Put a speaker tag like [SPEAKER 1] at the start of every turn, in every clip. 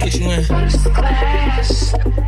[SPEAKER 1] put you in. I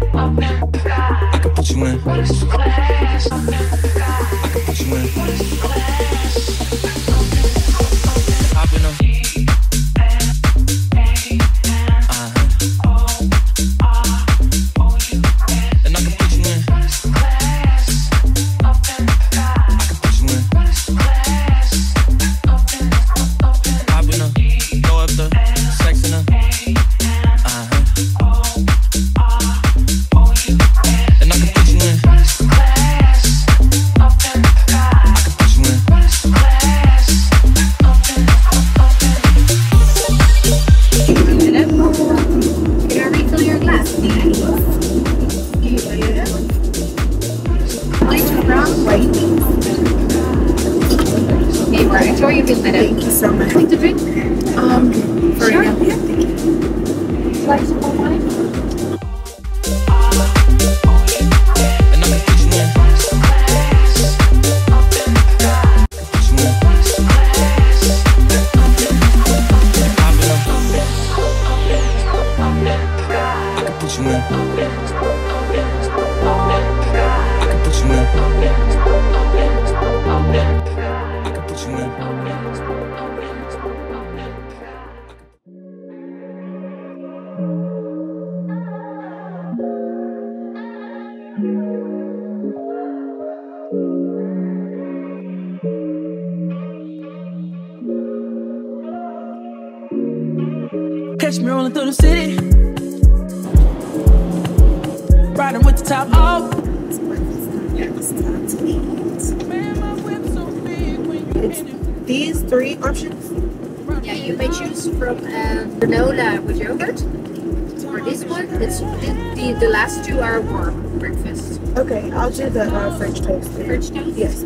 [SPEAKER 2] Okay, right. Enjoy your meal, madam.
[SPEAKER 3] Thank you so much.
[SPEAKER 2] Like to drink?
[SPEAKER 3] Um, for
[SPEAKER 2] Sure.
[SPEAKER 3] now, yeah, thank you.
[SPEAKER 2] Like some more wine?
[SPEAKER 1] I can put you in. Put you in. Hop in them. I can put you in.
[SPEAKER 4] Catch me rolling through the city. Riding with the top off. Man, my whip so big when you
[SPEAKER 3] It's these three options.
[SPEAKER 2] Yeah, you may choose from uh, granola with yogurt. For this one, it's the, the, the last two are warm breakfast.
[SPEAKER 3] Okay, I'll do the uh, French toast.
[SPEAKER 2] French toast?
[SPEAKER 3] Yes.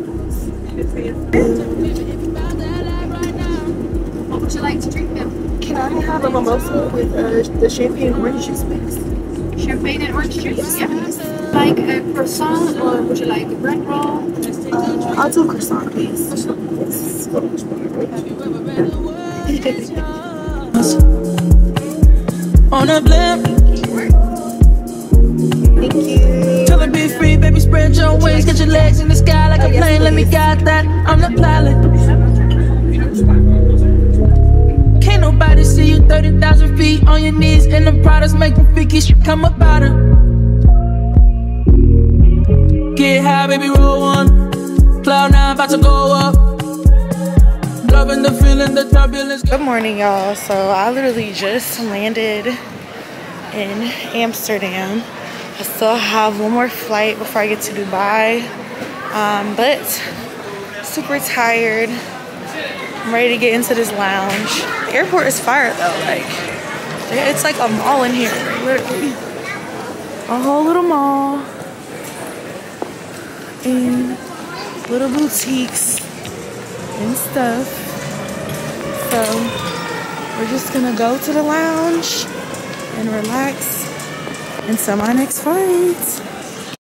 [SPEAKER 2] What would you like to drink now?
[SPEAKER 3] Can I have a mimosa with uh, the champagne and orange juice, please?
[SPEAKER 2] Champagne and orange juice? Yeah. Like a croissant or would you like a bread roll?
[SPEAKER 3] Uh, I'll do a croissant, please. Yes.
[SPEAKER 4] On a blimp.
[SPEAKER 3] Thank you.
[SPEAKER 4] Tell her be free, baby. Spread your wings. Get your legs in the sky like a
[SPEAKER 3] yes,
[SPEAKER 4] plane. Let me guide that. I'm the pilot. On your knees. And the products make you freaky. Shit come about it. Get high, baby. Roll one. Cloud nine, about to go up. Loving the feeling, the turbulence.
[SPEAKER 3] Good morning, y'all. So I literally just landed in Amsterdam. I still have one more flight before I get to Dubai. Um, but super tired. I'm ready to get into this lounge. The airport is fire though. Like it's like a mall in here, literally. A whole little mall. And little boutiques and stuff. So we're just gonna go to the lounge and relax and until my next flight.